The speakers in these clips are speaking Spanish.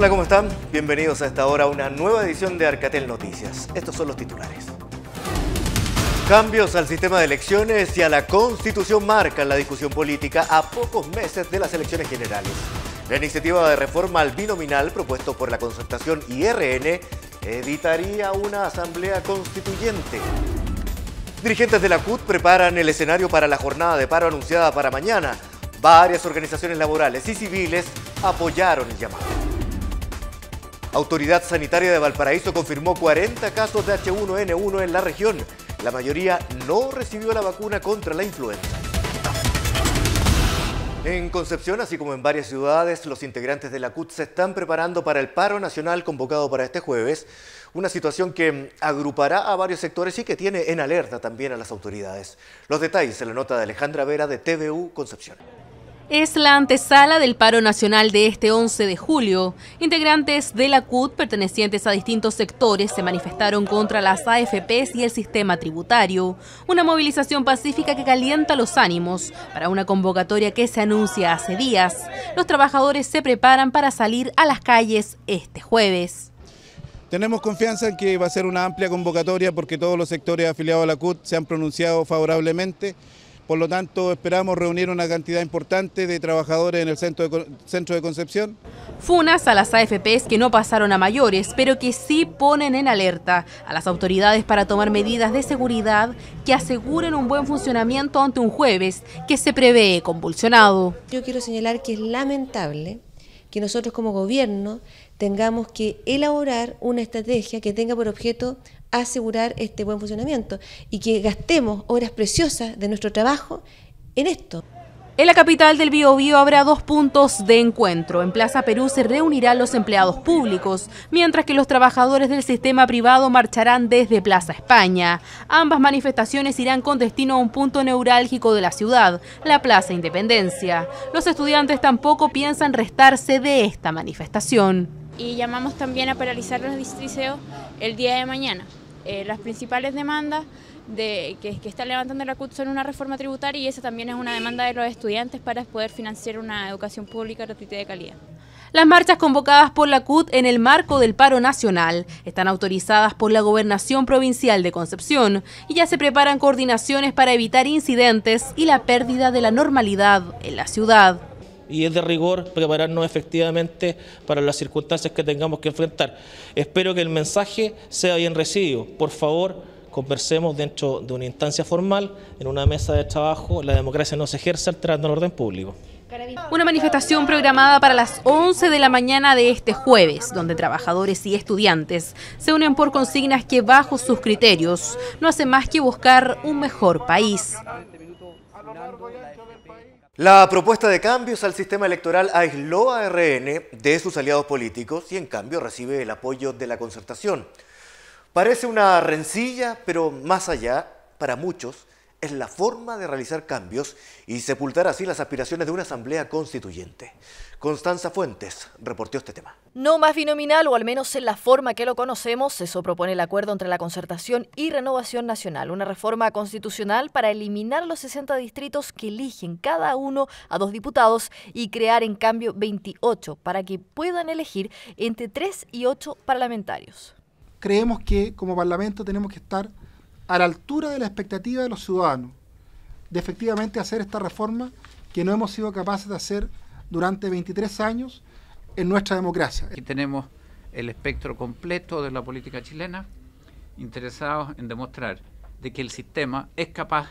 Hola, ¿cómo están? Bienvenidos a esta hora a una nueva edición de Arcatel Noticias. Estos son los titulares. Cambios al sistema de elecciones y a la constitución marcan la discusión política a pocos meses de las elecciones generales. La iniciativa de reforma al binominal propuesto por la concertación IRN evitaría una asamblea constituyente. Dirigentes de la CUT preparan el escenario para la jornada de paro anunciada para mañana. Varias organizaciones laborales y civiles apoyaron el llamado. Autoridad Sanitaria de Valparaíso confirmó 40 casos de H1N1 en la región. La mayoría no recibió la vacuna contra la influenza. En Concepción, así como en varias ciudades, los integrantes de la CUT se están preparando para el paro nacional convocado para este jueves, una situación que agrupará a varios sectores y que tiene en alerta también a las autoridades. Los detalles se la nota de Alejandra Vera de TVU Concepción. Es la antesala del paro nacional de este 11 de julio. Integrantes de la CUT pertenecientes a distintos sectores se manifestaron contra las AFPs y el sistema tributario. Una movilización pacífica que calienta los ánimos para una convocatoria que se anuncia hace días. Los trabajadores se preparan para salir a las calles este jueves. Tenemos confianza en que va a ser una amplia convocatoria porque todos los sectores afiliados a la CUT se han pronunciado favorablemente por lo tanto, esperamos reunir una cantidad importante de trabajadores en el centro de, centro de Concepción. Funas a las AFPs que no pasaron a mayores, pero que sí ponen en alerta a las autoridades para tomar medidas de seguridad que aseguren un buen funcionamiento ante un jueves que se prevé convulsionado. Yo quiero señalar que es lamentable que nosotros como gobierno tengamos que elaborar una estrategia que tenga por objeto asegurar este buen funcionamiento y que gastemos horas preciosas de nuestro trabajo en esto. En la capital del Biobío habrá dos puntos de encuentro. En Plaza Perú se reunirán los empleados públicos, mientras que los trabajadores del sistema privado marcharán desde Plaza España. Ambas manifestaciones irán con destino a un punto neurálgico de la ciudad, la Plaza Independencia. Los estudiantes tampoco piensan restarse de esta manifestación. Y llamamos también a paralizar los districeos el día de mañana. Eh, las principales demandas de, que, está levantando la CUT son una reforma tributaria y esa también es una demanda de los estudiantes para poder financiar una educación pública gratuita de calidad. Las marchas convocadas por la CUT en el marco del paro nacional están autorizadas por la Gobernación Provincial de Concepción y ya se preparan coordinaciones para evitar incidentes y la pérdida de la normalidad en la ciudad y es de rigor prepararnos efectivamente para las circunstancias que tengamos que enfrentar. Espero que el mensaje sea bien recibido. Por favor, conversemos dentro de una instancia formal, en una mesa de trabajo. La democracia no se ejerce alterando el orden público. Una manifestación programada para las 11 de la mañana de este jueves, donde trabajadores y estudiantes se unen por consignas que bajo sus criterios no hacen más que buscar un mejor país. La propuesta de cambios al sistema electoral aisló a RN de sus aliados políticos y en cambio recibe el apoyo de la concertación. Parece una rencilla, pero más allá, para muchos, es la forma de realizar cambios y sepultar así las aspiraciones de una asamblea constituyente. Constanza Fuentes reportó este tema. No más binominal, o al menos en la forma que lo conocemos, eso propone el acuerdo entre la Concertación y Renovación Nacional, una reforma constitucional para eliminar los 60 distritos que eligen cada uno a dos diputados y crear en cambio 28 para que puedan elegir entre 3 y 8 parlamentarios. Creemos que como Parlamento tenemos que estar a la altura de la expectativa de los ciudadanos, de efectivamente hacer esta reforma que no hemos sido capaces de hacer durante 23 años en nuestra democracia. Aquí tenemos el espectro completo de la política chilena, interesados en demostrar de que el sistema es capaz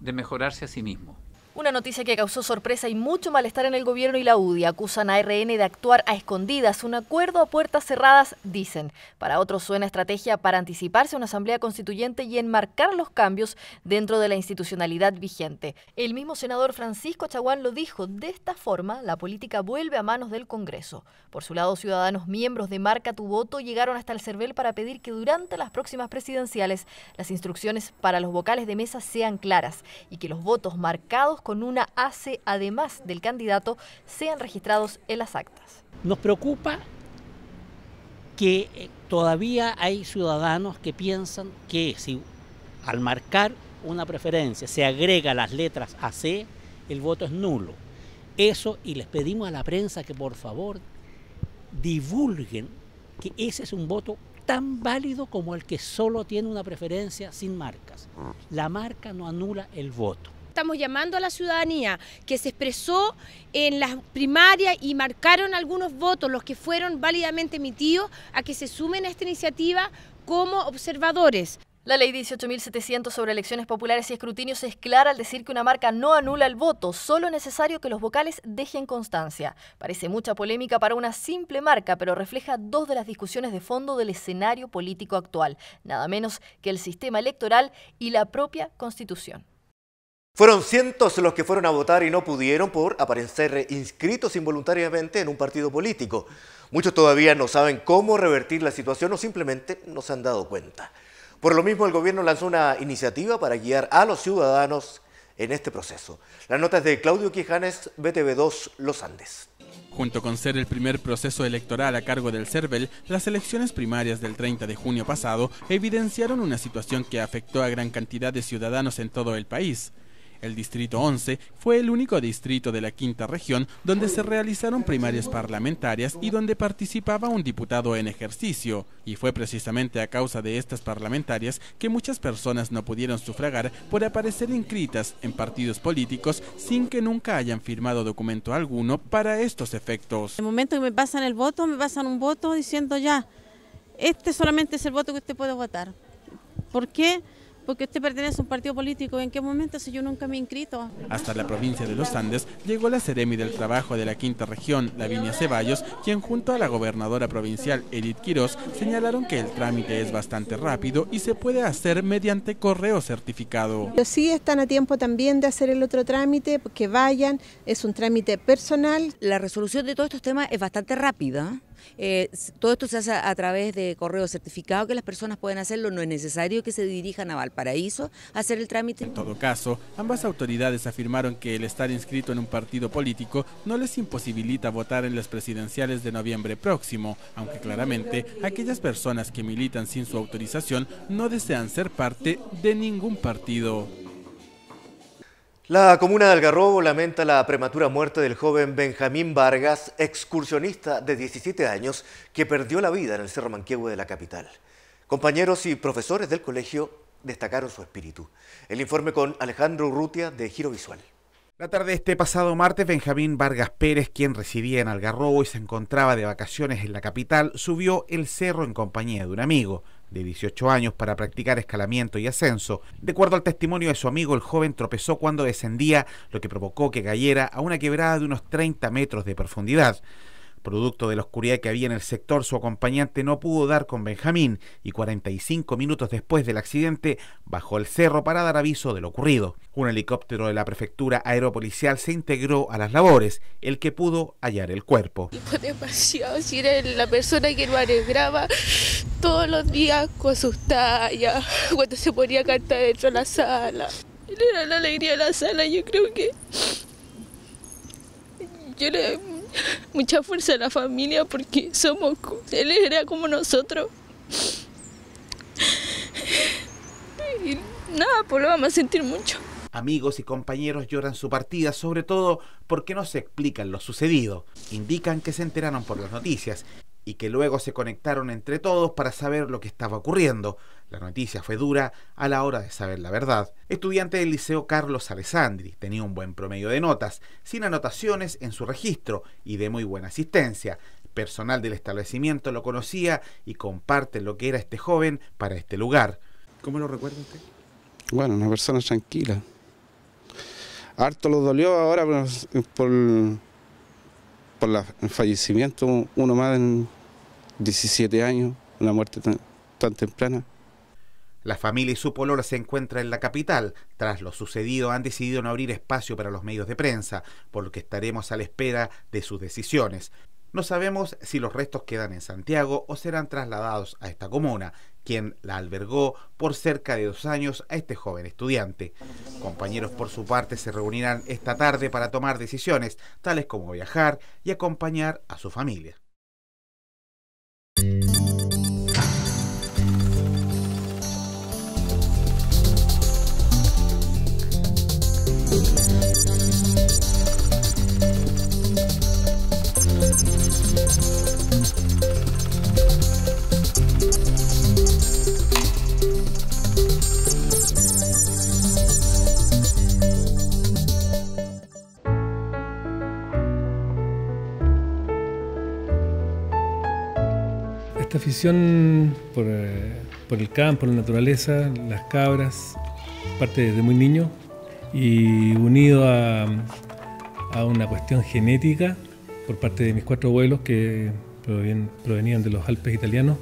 de mejorarse a sí mismo. Una noticia que causó sorpresa y mucho malestar en el gobierno y la UDI. Acusan a RN de actuar a escondidas, un acuerdo a puertas cerradas, dicen. Para otros suena estrategia para anticiparse a una asamblea constituyente y enmarcar los cambios dentro de la institucionalidad vigente. El mismo senador Francisco Chaguán lo dijo, de esta forma la política vuelve a manos del Congreso. Por su lado, ciudadanos miembros de Marca Tu Voto llegaron hasta el CERVEL para pedir que durante las próximas presidenciales las instrucciones para los vocales de mesa sean claras y que los votos marcados con una AC además del candidato sean registrados en las actas. Nos preocupa que eh, todavía hay ciudadanos que piensan que si al marcar una preferencia se agrega las letras AC, el voto es nulo. Eso, y les pedimos a la prensa que por favor divulguen que ese es un voto tan válido como el que solo tiene una preferencia sin marcas. La marca no anula el voto. Estamos llamando a la ciudadanía que se expresó en las primarias y marcaron algunos votos, los que fueron válidamente emitidos, a que se sumen a esta iniciativa como observadores. La ley 18.700 sobre elecciones populares y escrutinios es clara al decir que una marca no anula el voto, solo es necesario que los vocales dejen constancia. Parece mucha polémica para una simple marca, pero refleja dos de las discusiones de fondo del escenario político actual, nada menos que el sistema electoral y la propia constitución. Fueron cientos los que fueron a votar y no pudieron por aparecer inscritos involuntariamente en un partido político. Muchos todavía no saben cómo revertir la situación o simplemente no se han dado cuenta. Por lo mismo, el gobierno lanzó una iniciativa para guiar a los ciudadanos en este proceso. La nota es de Claudio Quijanes, BTV2 Los Andes. Junto con ser el primer proceso electoral a cargo del CERVEL, las elecciones primarias del 30 de junio pasado evidenciaron una situación que afectó a gran cantidad de ciudadanos en todo el país. El Distrito 11 fue el único distrito de la quinta región donde se realizaron primarias parlamentarias y donde participaba un diputado en ejercicio. Y fue precisamente a causa de estas parlamentarias que muchas personas no pudieron sufragar por aparecer inscritas en partidos políticos sin que nunca hayan firmado documento alguno para estos efectos. En el momento que me pasan el voto, me pasan un voto diciendo ya, este solamente es el voto que usted puede votar. ¿Por qué? Porque usted pertenece a un partido político. ¿En qué momento si yo nunca me he inscrito? Hasta la provincia de los Andes llegó la Seremi del Trabajo de la Quinta Región, Lavinia Ceballos, quien junto a la gobernadora provincial Edith Quiroz señalaron que el trámite es bastante rápido y se puede hacer mediante correo certificado. Pero sí están a tiempo también de hacer el otro trámite, que vayan, es un trámite personal. La resolución de todos estos temas es bastante rápida. Eh, todo esto se hace a través de correo certificado que las personas pueden hacerlo, no es necesario que se dirijan a Valparaíso a hacer el trámite. En todo caso, ambas autoridades afirmaron que el estar inscrito en un partido político no les imposibilita votar en las presidenciales de noviembre próximo, aunque claramente aquellas personas que militan sin su autorización no desean ser parte de ningún partido. La comuna de Algarrobo lamenta la prematura muerte del joven Benjamín Vargas, excursionista de 17 años, que perdió la vida en el Cerro Manquehue de la capital. Compañeros y profesores del colegio destacaron su espíritu. El informe con Alejandro Urrutia de Giro Visual. La tarde de este pasado martes, Benjamín Vargas Pérez, quien residía en Algarrobo y se encontraba de vacaciones en la capital, subió el cerro en compañía de un amigo de 18 años para practicar escalamiento y ascenso. De acuerdo al testimonio de su amigo, el joven tropezó cuando descendía, lo que provocó que cayera a una quebrada de unos 30 metros de profundidad. Producto de la oscuridad que había en el sector, su acompañante no pudo dar con Benjamín y 45 minutos después del accidente bajó el cerro para dar aviso de lo ocurrido. Un helicóptero de la prefectura aeropolicial se integró a las labores, el que pudo hallar el cuerpo. Fue demasiado, si era la persona que lo alegraba todos los días con sus tallas, cuando se ponía a cantar dentro de la sala. Era la alegría de la sala, yo creo que... Yo le mucha fuerza a la familia porque somos, él era como nosotros. Y nada, pues lo vamos a sentir mucho. Amigos y compañeros lloran su partida, sobre todo porque no se explican lo sucedido. Indican que se enteraron por las noticias y que luego se conectaron entre todos para saber lo que estaba ocurriendo. La noticia fue dura a la hora de saber la verdad. Estudiante del Liceo Carlos Alessandri, tenía un buen promedio de notas, sin anotaciones en su registro y de muy buena asistencia. Personal del establecimiento lo conocía y comparte lo que era este joven para este lugar. ¿Cómo lo recuerda usted? Bueno, una persona tranquila. Harto lo dolió ahora por, por el fallecimiento, uno más en 17 años, una muerte tan, tan temprana. La familia y su polora se encuentran en la capital. Tras lo sucedido han decidido no abrir espacio para los medios de prensa, por lo que estaremos a la espera de sus decisiones. No sabemos si los restos quedan en Santiago o serán trasladados a esta comuna, quien la albergó por cerca de dos años a este joven estudiante. Compañeros por su parte se reunirán esta tarde para tomar decisiones, tales como viajar y acompañar a su familia. Esta afición por, eh, por, el campo, la naturaleza, las cabras, parte desde muy niño y unido a, una cuestión genética por parte de mis cuatro abuelos que provenían de los Alpes italianos,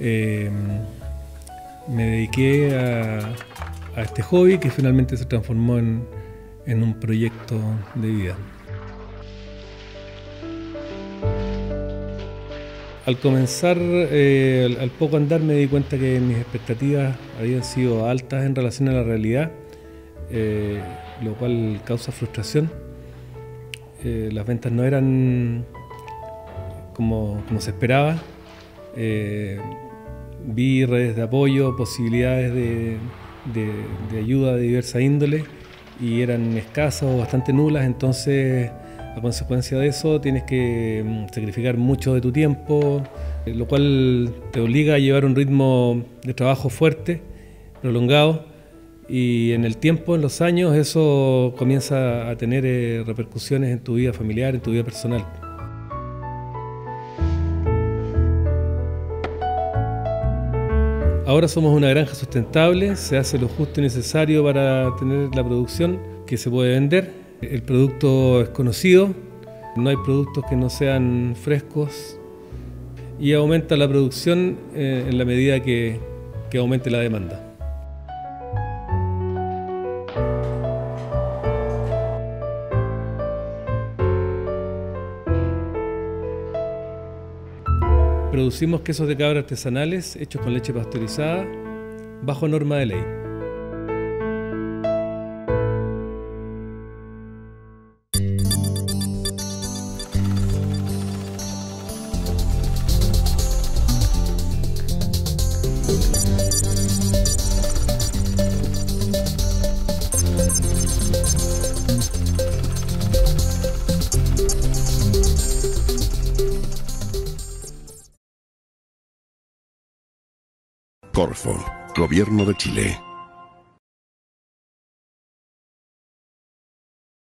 eh, me dediqué a, este hobby que finalmente se transformó en un proyecto de vida. Al comenzar, eh, al, poco andar, me di cuenta que mis expectativas habían sido altas en relación a la realidad, eh, lo cual causa frustración. Eh, las ventas no eran como, se esperaba. vi redes de apoyo, posibilidades de, de ayuda de diversa índole y eran escasas o bastante nulas, entonces a consecuencia de eso tienes que mm, sacrificar mucho de tu tiempo, eh, lo cual te obliga a llevar un ritmo de trabajo fuerte, prolongado, y en el tiempo, en los años, eso comienza a tener eh, repercusiones en tu vida familiar, en tu vida personal. Ahora somos una granja sustentable, se hace lo justo y necesario para tener la producción que se puede vender el producto es conocido, no hay productos que no sean frescos y aumenta la producción eh, en la medida que, que aumente la demanda. Producimos quesos de cabra artesanales hechos con leche pasteurizada bajo norma de ley. Corfo, Gobierno de Chile.